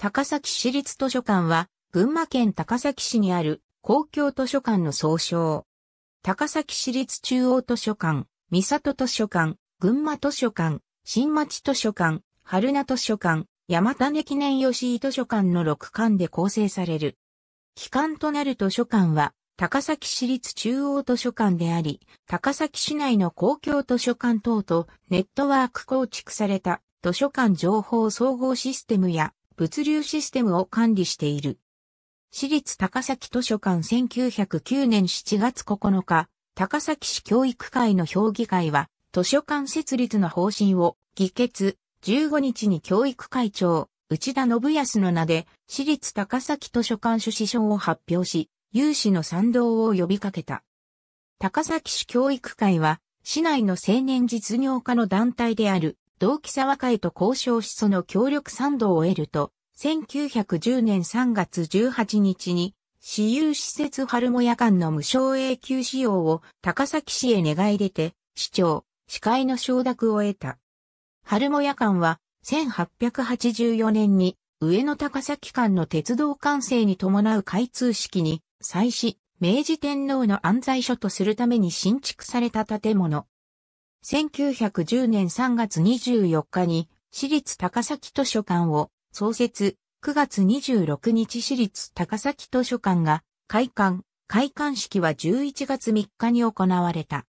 高崎市立図書館は、群馬県高崎市にある公共図書館の総称。高崎市立中央図書館、三里図書館、群馬図書館、新町図書館、春名図書館、山種記念吉井図書館の6館で構成される。機関となる図書館は、高崎市立中央図書館であり、高崎市内の公共図書館等とネットワーク構築された図書館情報総合システムや物流システムを管理している。私立高崎図書館1909年7月9日、高崎市教育会の評議会は、図書館設立の方針を議決、15日に教育会長、内田信康の名で、私立高崎図書館趣旨書を発表し、有志の賛同を呼びかけた。高崎市教育会は、市内の青年実業家の団体である同期沢会と交渉しその協力賛同を得ると、1910年3月18日に、私有施設春も夜間の無償永久使用を高崎市へ願い出て、市長、司会の承諾を得た。春も夜間は、1884年に、上野高崎間の鉄道完成に伴う開通式に、再始、明治天皇の安在所とするために新築された建物。1910年3月24日に私立高崎図書館を創設、9月26日私立高崎図書館が開館、開館式は11月3日に行われた。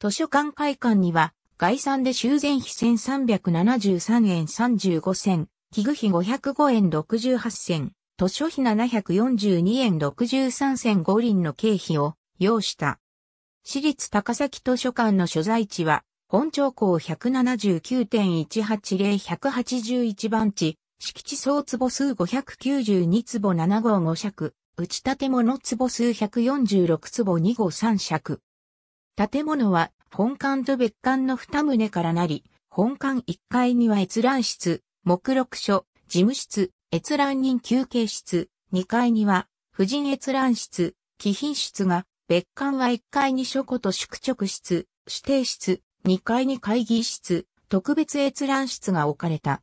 図書館開館には概算で修繕費1373円35銭、器具費505円68銭、図書費742円63銭五輪の経費を要した。私立高崎図書館の所在地は本町港179.180-181番地、敷地総坪数592坪7号5尺、内建物坪数146坪2号3尺。建物は本館と別館の二棟からなり、本館1階には閲覧室、目録所、事務室、閲覧人休憩室、2階には婦人閲覧室、貴賓室が、別館は1階に書庫と宿直室、指定室、2階に会議室、特別閲覧室が置かれた。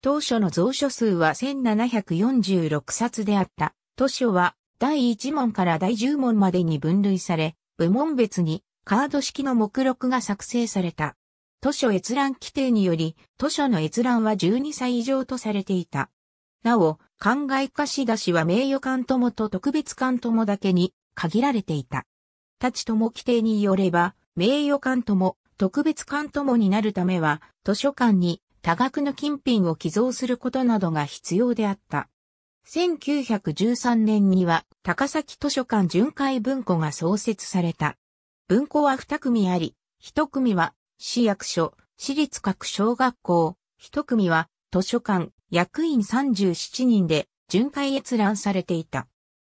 当初の蔵書数は1746冊であった。図書は第1問から第10問までに分類され、部門別にカード式の目録が作成された。図書閲覧規定により、図書の閲覧は12歳以上とされていた。なお、考え貸し出しは名誉館友と特別館友だけに限られていた。立ち友規定によれば、名誉館友、特別館友になるためは、図書館に多額の金品を寄贈することなどが必要であった。1913年には高崎図書館巡回文庫が創設された。文庫は2組あり、1組は市役所、市立各小学校、1組は図書館、役員37人で巡回閲覧されていた。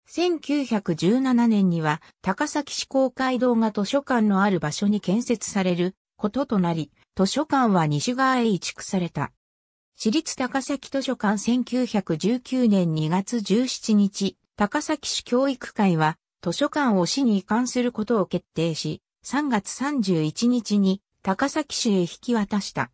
1917年には高崎市公会堂が図書館のある場所に建設されることとなり、図書館は西側へ移築された。市立高崎図書館1919年2月17日、高崎市教育会は図書館を市に移管することを決定し、3月31日に高崎市へ引き渡した。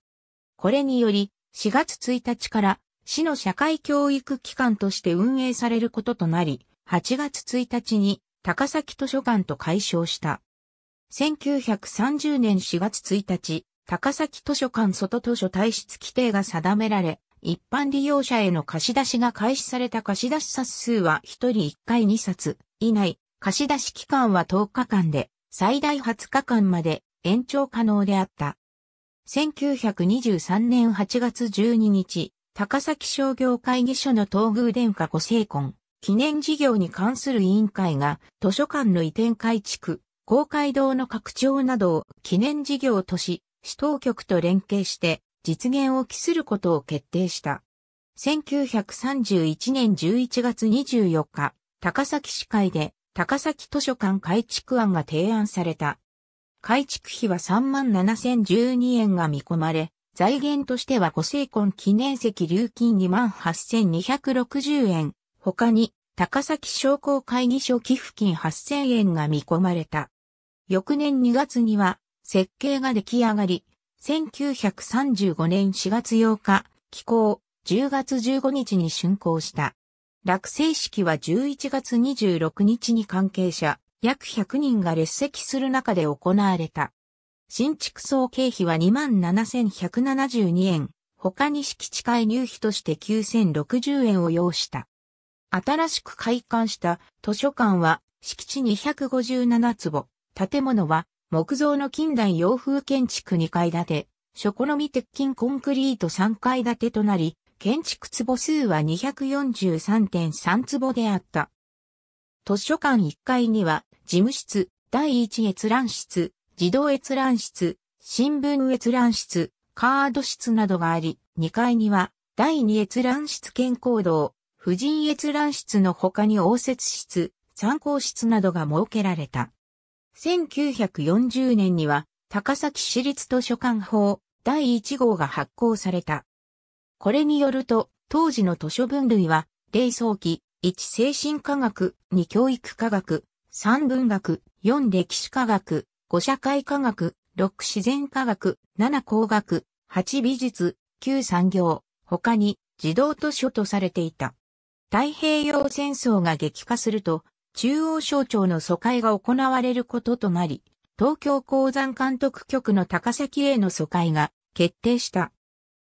これにより、4月1日から市の社会教育機関として運営されることとなり、8月1日に高崎図書館と解消した。1930年4月1日、高崎図書館外図書体質規定が定められ、一般利用者への貸し出しが開始された貸し出し冊数は1人1回2冊以内、貸し出し期間は10日間で、最大20日間まで延長可能であった。1923年8月12日、高崎商業会議所の東宮殿下ご成婚。記念事業に関する委員会が図書館の移転改築、公会堂の拡張などを記念事業とし、市当局と連携して実現を期することを決定した。1931年11月24日、高崎市会で高崎図書館改築案が提案された。改築費は37,012円が見込まれ、財源としてはご成婚記念石流金28,260円、他に、高崎商工会議所寄付金8000円が見込まれた。翌年2月には、設計が出来上がり、1935年4月8日、寄港、10月15日に竣工した。落成式は11月26日に関係者約100人が列席する中で行われた。新築総経費は27,172円。他に敷地介入費として9060円を要した。新しく開館した図書館は敷地257坪。建物は木造の近代洋風建築2階建て。初好み鉄筋コンクリート3階建てとなり、建築坪数は243.3坪であった。図書館1階には、事務室、第一閲覧室、自動閲覧室、新聞閲覧室、カード室などがあり、2階には、第二閲覧室健康堂、婦人閲覧室の他に応接室、参考室などが設けられた。1940年には、高崎市立図書館法第1号が発行された。これによると、当時の図書分類は、霊早期、1精神科学、2教育科学、3文学、4歴史科学、5社会科学、6自然科学、7工学、8美術、9産業、他に児童図書とされていた。太平洋戦争が激化すると、中央省庁の疎開が行われることとなり、東京鉱山監督局の高崎への疎開が決定した。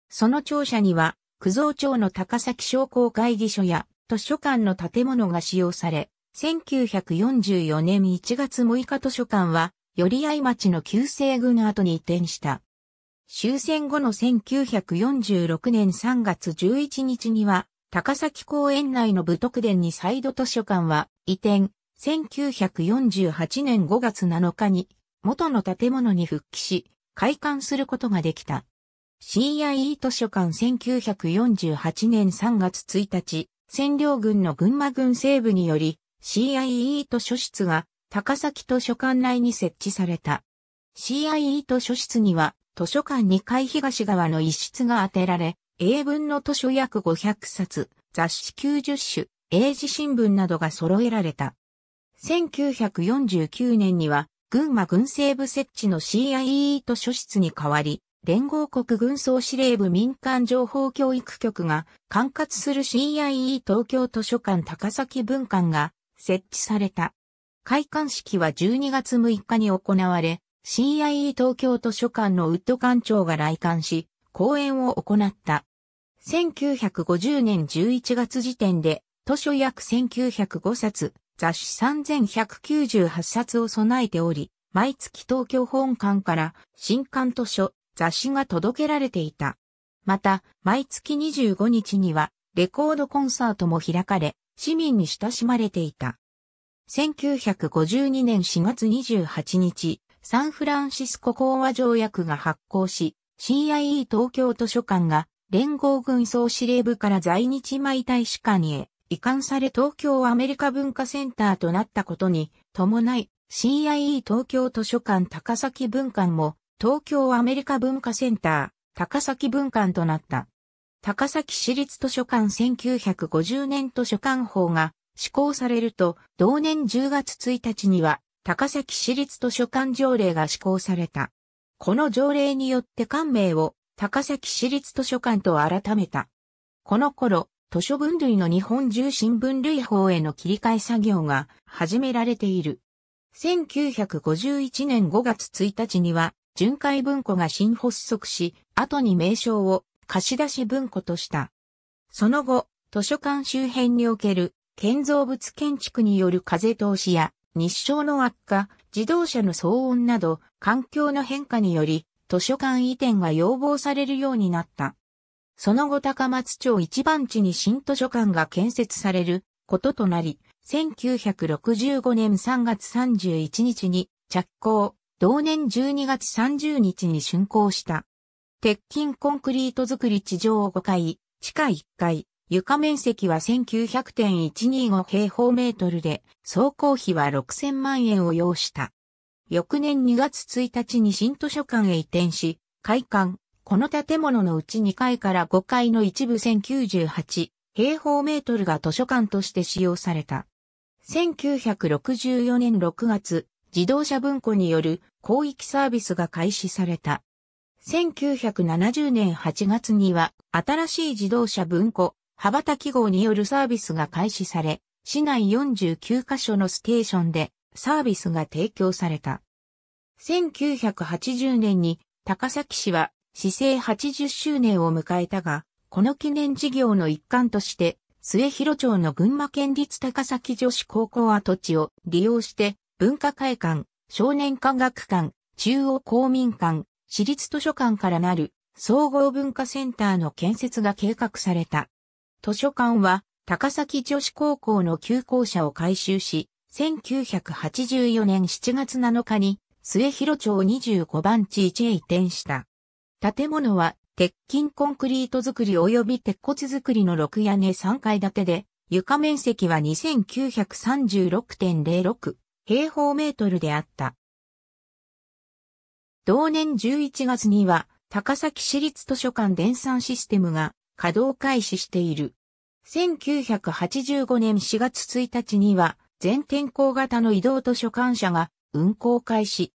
その庁舎には、九蔵町の高崎商工会議所や図書館の建物が使用され、1944年1月6日図書館は、寄合町の旧西軍跡に移転した。終戦後の1946年3月11日には、高崎公園内の武徳殿に再度図書館は移転、1948年5月7日に元の建物に復帰し、開館することができた。CIE 図書館1948年3月1日、占領軍の群馬軍西部により CIE 図書室が高崎図書館内に設置された。CIE 図書室には図書館2階東側の一室が当てられ、英文の図書約500冊、雑誌90種、英字新聞などが揃えられた。1949年には群馬軍西部設置の CIE 図書室に代わり、連合国軍総司令部民間情報教育局が管轄する CIE 東京図書館高崎文館が設置された。開館式は12月6日に行われ、CIE 東京図書館のウッド館長が来館し、講演を行った。1950年11月時点で、図書約1905冊、雑誌3198冊を備えており、毎月東京本館から新刊図書、雑誌が届けられていた。また、毎月25日には、レコードコンサートも開かれ、市民に親しまれていた。1952年4月28日、サンフランシスコ講和条約が発行し、CIE 東京図書館が連合軍総司令部から在日米大使館へ移管され東京アメリカ文化センターとなったことに伴い CIE 東京図書館高崎文館も東京アメリカ文化センター、高崎文館となった。高崎市立図書館1950年図書館法が施行されると、同年10月1日には、高崎市立図書館条例が施行された。この条例によって館名を高崎市立図書館と改めた。この頃、図書分類の日本重新分類法への切り替え作業が始められている。1951年5月1日には巡回文庫が新発足し、後に名称を貸出文庫とした。その後、図書館周辺における建造物建築による風通しや日照の悪化、自動車の騒音など環境の変化により図書館移転が要望されるようになった。その後高松町一番地に新図書館が建設されることとなり、1965年3月31日に着工、同年12月30日に竣工した。鉄筋コンクリート造り地上5階、地下1階、床面積は1900.125平方メートルで、総工費は6000万円を要した。翌年2月1日に新図書館へ移転し、開館、この建物のうち2階から5階の一部1098平方メートルが図書館として使用された。1964年6月、自動車文庫による広域サービスが開始された。1970年8月には新しい自動車文庫、羽ばたき号によるサービスが開始され、市内49カ所のステーションでサービスが提供された。1980年に高崎市は市政80周年を迎えたが、この記念事業の一環として、末広町の群馬県立高崎女子高校跡地を利用して文化会館、少年科学館、中央公民館、私立図書館からなる総合文化センターの建設が計画された。図書館は高崎女子高校の旧校舎を改修し、1984年7月7日に末広町25番地1へ移転した。建物は鉄筋コンクリート造り及び鉄骨造りの6屋根3階建てで、床面積は2936.06平方メートルであった。同年11月には、高崎市立図書館電算システムが稼働開始している。1985年4月1日には、全天候型の移動図書館車が運行開始。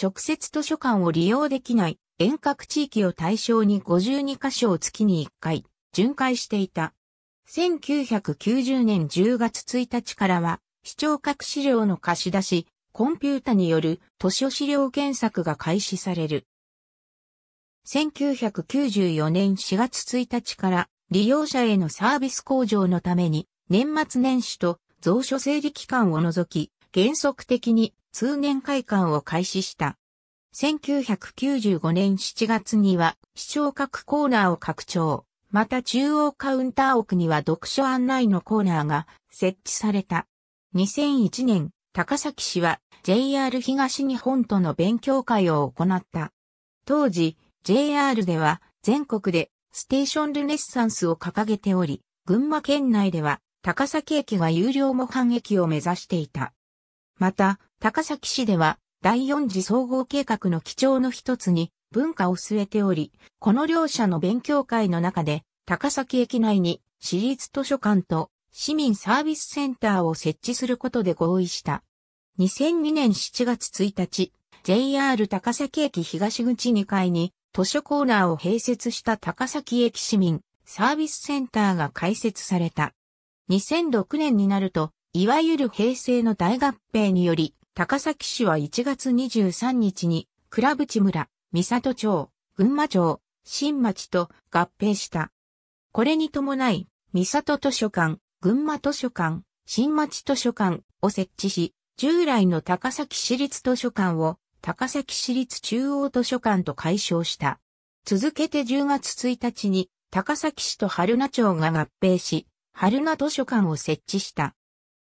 直接図書館を利用できない遠隔地域を対象に52カ所を月に1回巡回していた。1990年10月1日からは視聴覚資料の貸し出し、コンピュータによる図書資料検索が開始される。1994年4月1日から利用者へのサービス向上のために年末年始と蔵書整理期間を除き原則的に通年会館を開始した。1995年7月には視聴覚コーナーを拡張。また中央カウンター奥には読書案内のコーナーが設置された。2001年、高崎市は JR 東日本との勉強会を行った。当時、JR では全国でステーションルネッサンスを掲げており、群馬県内では高崎駅が有料模範駅を目指していた。また、高崎市では第四次総合計画の基調の一つに文化を据えており、この両者の勉強会の中で高崎駅内に私立図書館と市民サービスセンターを設置することで合意した。2002年7月1日、JR 高崎駅東口2階に図書コーナーを併設した高崎駅市民サービスセンターが開設された。2006年になると、いわゆる平成の大合併により、高崎市は1月23日に、倉淵村、三里町、群馬町、新町と合併した。これに伴い、三里図書館、群馬図書館、新町図書館を設置し、従来の高崎市立図書館を高崎市立中央図書館と解消した。続けて10月1日に高崎市と春名町が合併し、春名図書館を設置した。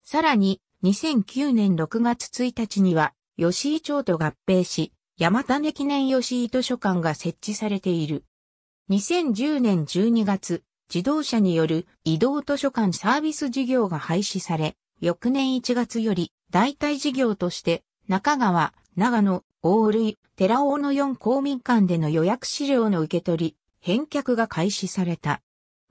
さらに2009年6月1日には吉井町と合併し、山種記念吉井図書館が設置されている。2010年12月、自動車による移動図書館サービス事業が廃止され、翌年1月より代替事業として中川、長野、大類、寺尾の4公民館での予約資料の受け取り、返却が開始された。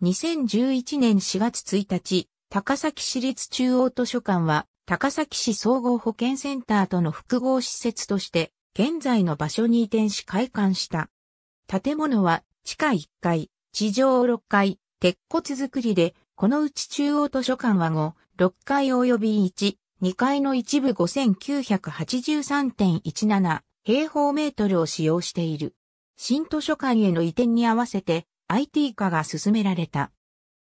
2011年4月1日、高崎市立中央図書館は、高崎市総合保健センターとの複合施設として、現在の場所に移転し開館した。建物は、地下1階、地上6階、鉄骨造りで、このうち中央図書館は5、6階及び1、2階の一部5983.17平方メートルを使用している。新図書館への移転に合わせて IT 化が進められた。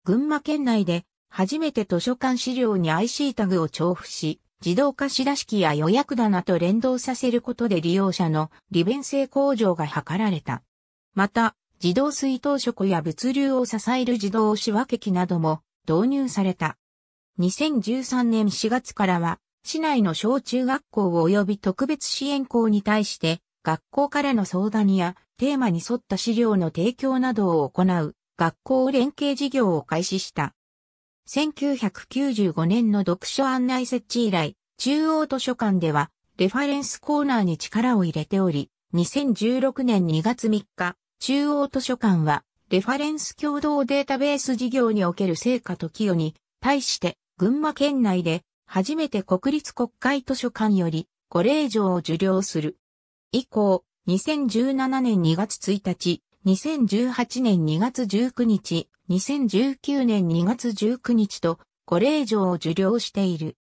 群馬県内で初めて図書館資料に IC タグを重複し、自動化し出し機や予約棚と連動させることで利用者の利便性向上が図られた。また、自動水筒書庫や物流を支える自動仕分け機なども導入された。2013年4月からは、市内の小中学校及び特別支援校に対して、学校からの相談やテーマに沿った資料の提供などを行う学校連携事業を開始した。1995年の読書案内設置以来、中央図書館ではレファレンスコーナーに力を入れており、2016年2月3日、中央図書館はレファレンス共同データベース事業における成果と寄与に対して群馬県内で初めて国立国会図書館よりご令状を受領する。以降、2017年2月1日、2018年2月19日、2019年2月19日と、ご令状を受領している。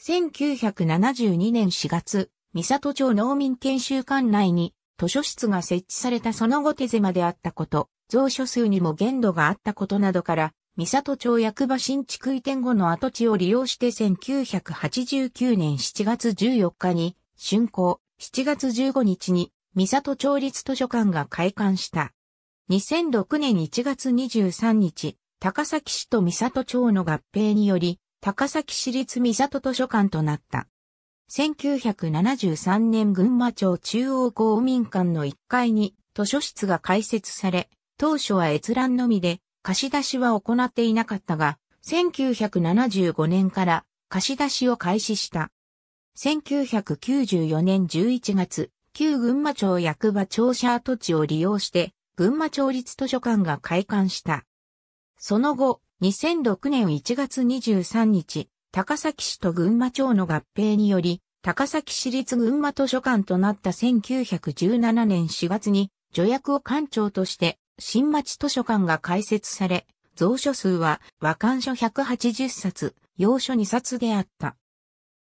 1972年4月、三里町農民研修館内に図書室が設置されたその後手狭であったこと、蔵書数にも限度があったことなどから、三里町役場新築移転後の跡地を利用して1989年7月14日に竣工、7月15日に三里町立図書館が開館した。2006年1月23日、高崎市と三里町の合併により、高崎市立三里図書館となった。1973年群馬町中央公民館の1階に図書室が開設され、当初は閲覧のみで貸し出しは行っていなかったが、1975年から貸し出しを開始した。1994年11月、旧群馬町役場庁舎跡地を利用して、群馬町立図書館が開館した。その後、2006年1月23日、高崎市と群馬町の合併により、高崎市立群馬図書館となった1917年4月に、助役を館長として、新町図書館が開設され、蔵書数は和漢書180冊、洋書2冊であった。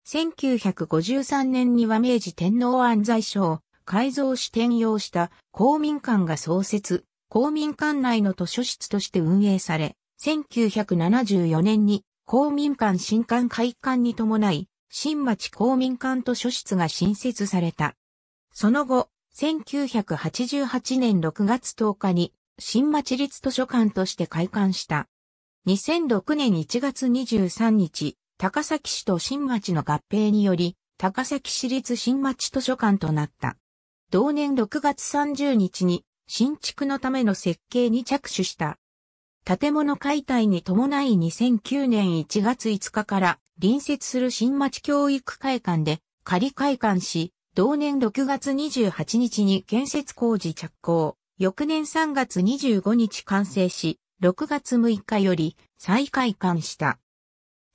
1953年には明治天皇安西省、改造し転用した公民館が創設、公民館内の図書室として運営され、1974年に公民館新館開館に伴い、新町公民館図書室が新設された。その後、1988年6月10日に新町立図書館として開館した。2006年1月23日、高崎市と新町の合併により、高崎市立新町図書館となった。同年6月30日に新築のための設計に着手した。建物解体に伴い2009年1月5日から隣接する新町教育会館で仮開館し、同年6月28日に建設工事着工、翌年3月25日完成し、6月6日より再開館した。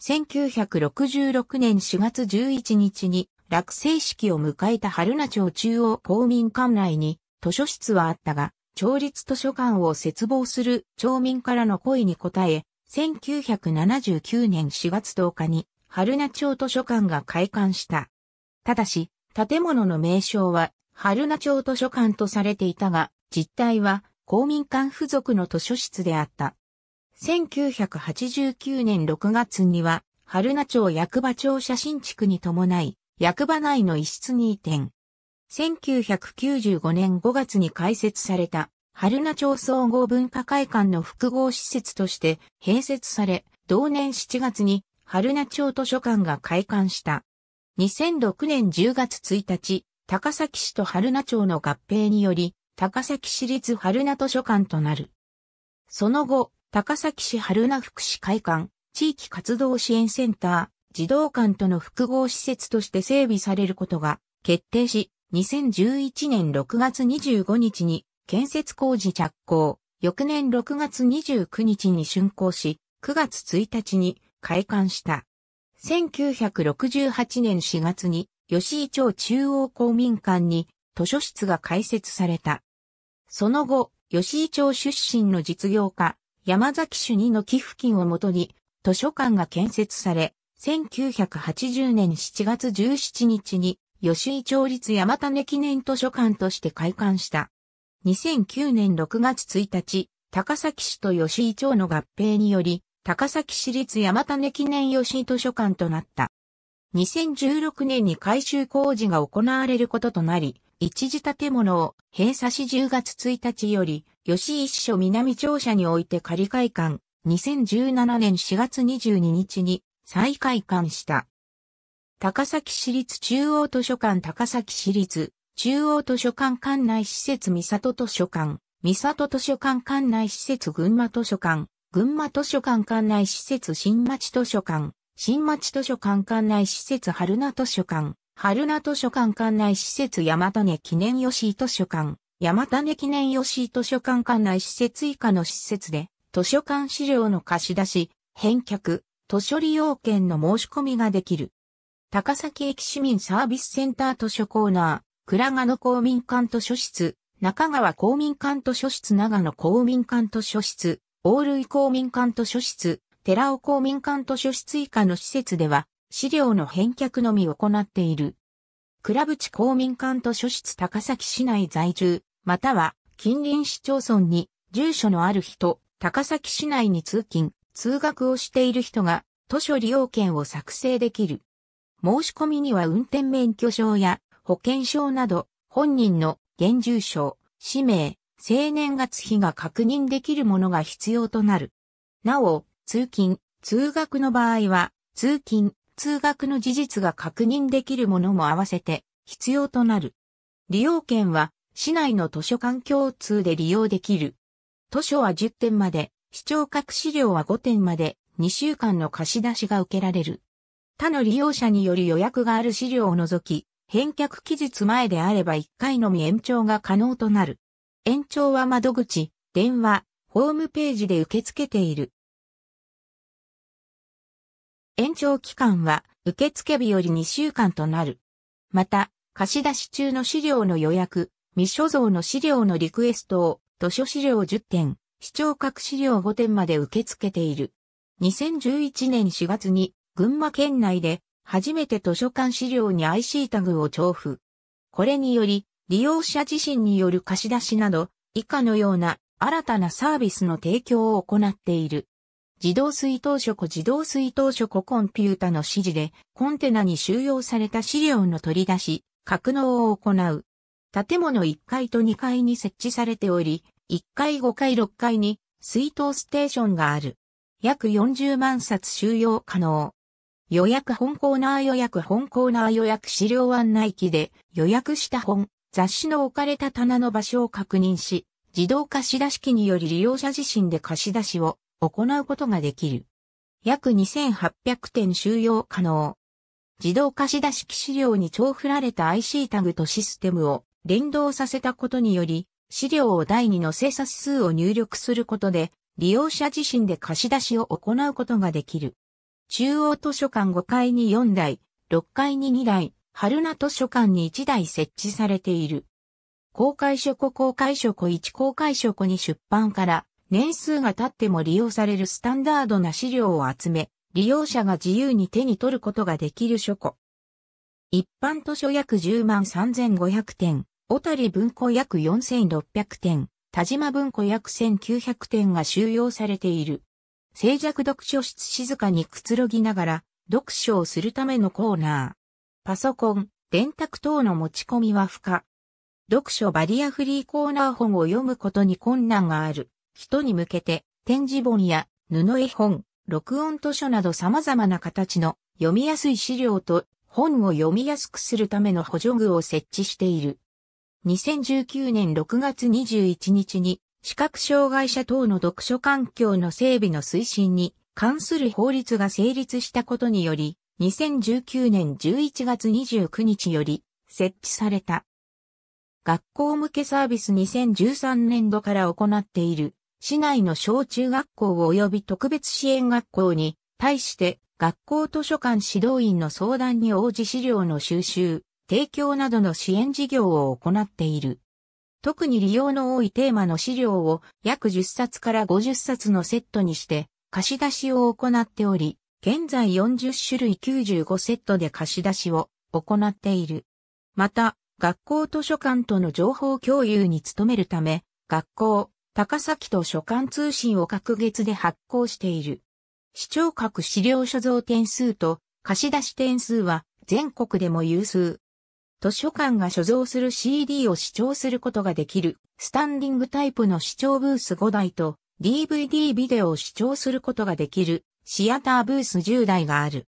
1966年4月11日に落成式を迎えた春名町中央公民館内に図書室はあったが、町立図書館を切望する町民からの声に応え、1979年4月10日に春名町図書館が開館した。ただし、建物の名称は春名町図書館とされていたが、実態は公民館付属の図書室であった。1989年6月には、春名町役場庁写真地区に伴い、役場内の一室に移転。1995年5月に開設された、春名町総合文化会館の複合施設として併設され、同年7月に春名町図書館が開館した。2006年10月1日、高崎市と春名町の合併により、高崎市立春名図書館となる。その後、高崎市春名福祉会館、地域活動支援センター、児童館との複合施設として整備されることが決定し、2011年6月25日に建設工事着工、翌年6月29日に竣工し、9月1日に開館した。1968年4月に吉井町中央公民館に図書室が開設された。その後、吉井町出身の実業家、山崎主義の寄付金をもとに図書館が建設され、1980年7月17日に吉井町立山種記念図書館として開館した。2009年6月1日、高崎市と吉井町の合併により、高崎市立山種記念吉井図書館となった。2016年に改修工事が行われることとなり、一時建物を閉鎖し10月1日より、吉井市所南庁舎において仮開館、2017年4月22日に再開館した。高崎市立中央図書館高崎市立中央図書館館内施設三里図書館、三里図書館館内施設群馬図書館、群馬図書館館内施設新町図書館、新町図書館館内施設春名図書館、春名図書館館内施設山種記念吉井図書館、山種記念吉井図書館館内施設以下の施設で、図書館資料の貸し出し、返却、図書利用券の申し込みができる。高崎駅市民サービスセンター図書コーナー、倉賀野公民館図書室、中川公民館図書室長野公民館図書室、大類公民館図書室、寺尾公民館図書室以下の施設では、資料の返却のみ行っている。倉淵公民館図書室高崎市内在住、または近隣市町村に住所のある人、高崎市内に通勤、通学をしている人が図書利用券を作成できる。申し込みには運転免許証や保険証など本人の現住所、氏名、生年月日が確認できるものが必要となる。なお、通勤、通学の場合は、通勤、通学の事実が確認できるものも合わせて必要となる。利用券は市内の図書館共通で利用できる。図書は10点まで、視聴覚資料は5点まで2週間の貸し出しが受けられる。他の利用者による予約がある資料を除き、返却期日前であれば1回のみ延長が可能となる。延長は窓口、電話、ホームページで受け付けている。延長期間は受付日より2週間となる。また、貸し出し中の資料の予約、未所蔵の資料のリクエストを図書資料10点、視聴覚資料5点まで受け付けている。2011年4月に群馬県内で初めて図書館資料に IC タグを重付。これにより利用者自身による貸し出しなど以下のような新たなサービスの提供を行っている。自動水筒書庫自動水筒書庫コンピュータの指示でコンテナに収容された資料の取り出し、格納を行う。建物1階と2階に設置されており、1階5階6階に水筒ステーションがある。約40万冊収容可能。予約本コーナー予約本コーナー予約資料案内機で予約した本、雑誌の置かれた棚の場所を確認し、自動貸し出し機により利用者自身で貸し出しを行うことができる。約2800点収容可能。自動貸し出し機資料に重振られた IC タグとシステムを連動させたことにより、資料を台に載せ冊数を入力することで、利用者自身で貸し出しを行うことができる。中央図書館5階に4台、6階に2台、春名図書館に1台設置されている。公開書庫公開書庫1公開書庫に出版から年数が経っても利用されるスタンダードな資料を集め、利用者が自由に手に取ることができる書庫。一般図書約10万3500点、小谷文庫約4600点、田島文庫約1900点が収容されている。静寂読書室静かにくつろぎながら読書をするためのコーナー。パソコン、電卓等の持ち込みは不可。読書バリアフリーコーナー本を読むことに困難がある人に向けて展示本や布絵本、録音図書など様々な形の読みやすい資料と本を読みやすくするための補助具を設置している。2019年6月21日に視覚障害者等の読書環境の整備の推進に関する法律が成立したことにより、2019年11月29日より設置された。学校向けサービス2013年度から行っている市内の小中学校及び特別支援学校に対して学校図書館指導員の相談に応じ資料の収集、提供などの支援事業を行っている。特に利用の多いテーマの資料を約10冊から50冊のセットにして貸し出しを行っており、現在40種類95セットで貸し出しを行っている。また、学校図書館との情報共有に努めるため、学校、高崎と書館通信を各月で発行している。視聴覚資料所蔵点数と貸し出し点数は全国でも有数。図書館が所蔵する CD を視聴することができる、スタンディングタイプの視聴ブース5台と、DVD ビデオを視聴することができる、シアターブース10台がある。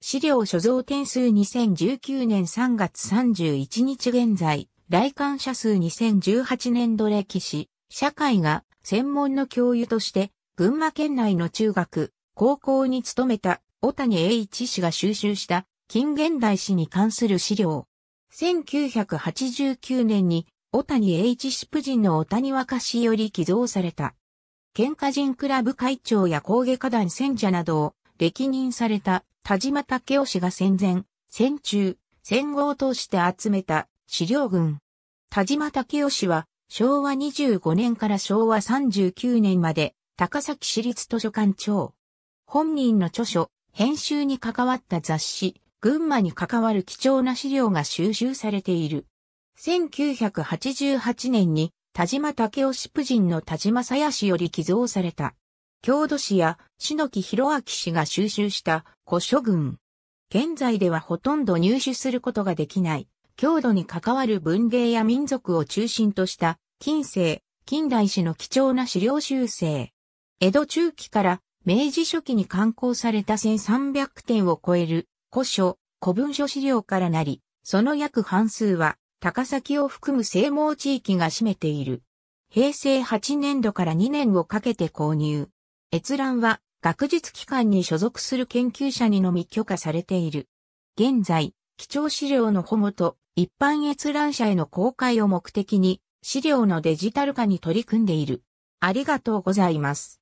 資料所蔵点数2019年3月31日現在、来館者数2018年度歴史、社会が専門の教諭として、群馬県内の中学、高校に勤めた小谷栄一氏が収集した近現代史に関する資料。1989年に、小谷栄一氏夫人の小谷若氏より寄贈された。喧嘩人クラブ会長や工芸家団戦者などを歴任された田島武雄氏が戦前、戦中、戦後を通して集めた資料群。田島武雄氏は昭和25年から昭和39年まで高崎市立図書館長。本人の著書、編集に関わった雑誌、群馬に関わる貴重な資料が収集されている。1988年に田島武雄氏夫人の田島さや氏より寄贈された。郷土史や篠木博明氏が収集した古書群。現在ではほとんど入手することができない。郷土に関わる文芸や民族を中心とした近世、近代史の貴重な資料修正。江戸中期から明治初期に刊行された1300点を超える古書、古文書資料からなり、その約半数は高崎を含む西毛地域が占めている。平成8年度から2年をかけて購入。閲覧は学術機関に所属する研究者にのみ許可されている。現在、貴重資料の保護と一般閲覧者への公開を目的に資料のデジタル化に取り組んでいる。ありがとうございます。